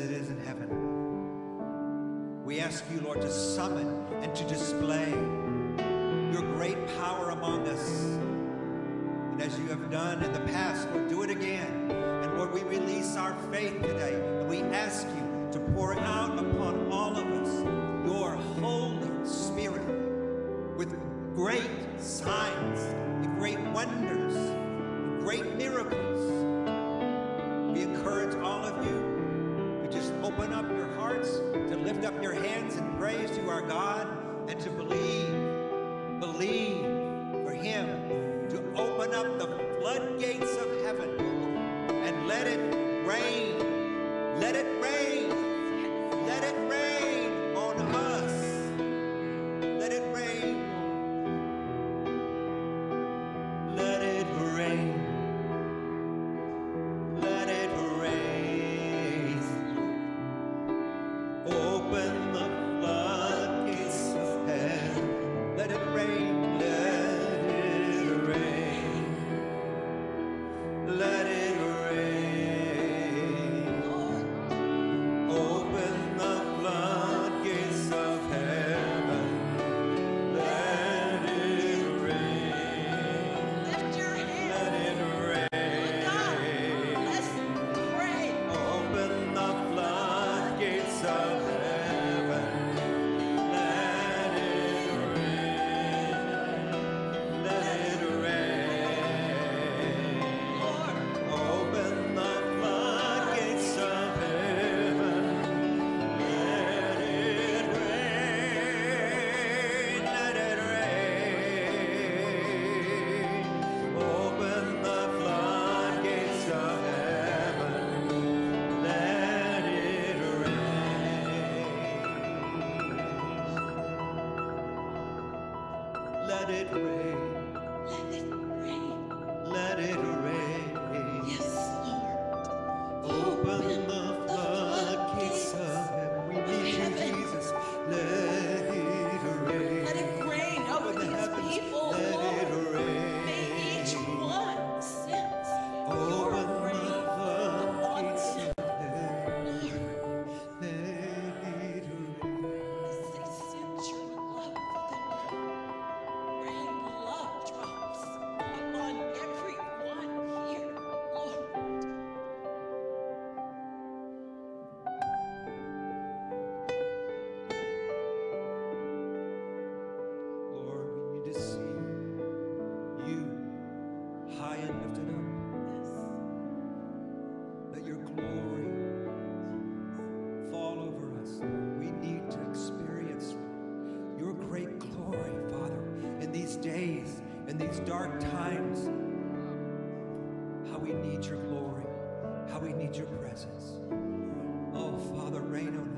it is in heaven. We ask you, Lord, to summon and to display your great power among us. And as you have done in the past, Lord, do it again. And Lord, we release our faith today and we ask you to pour out upon all of us your Holy Spirit with great signs and great wonders, and great miracles. lift up your hands and praise to our God. dark times, how we need your glory, how we need your presence. Oh, Father, reign on us.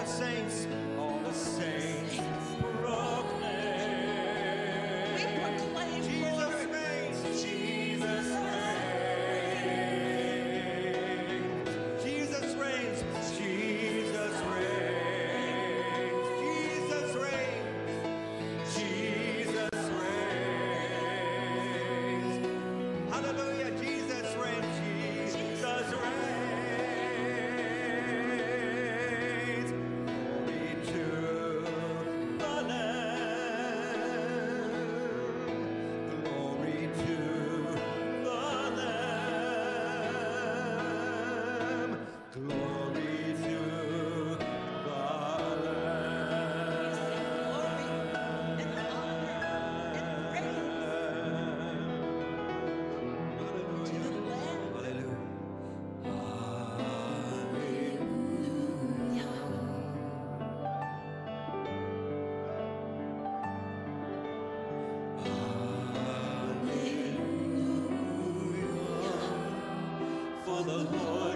the saints the Lord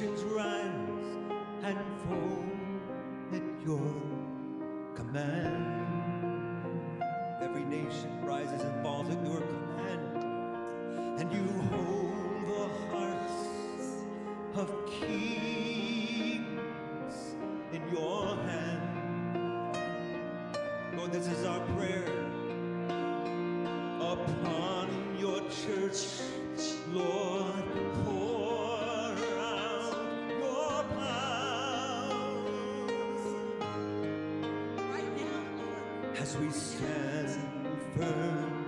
nations rise and fall at your command. Every nation rises and falls at your command, and you hold the hearts of kings in your hand. Lord, this is our prayer upon your church, Lord. as we stand firm.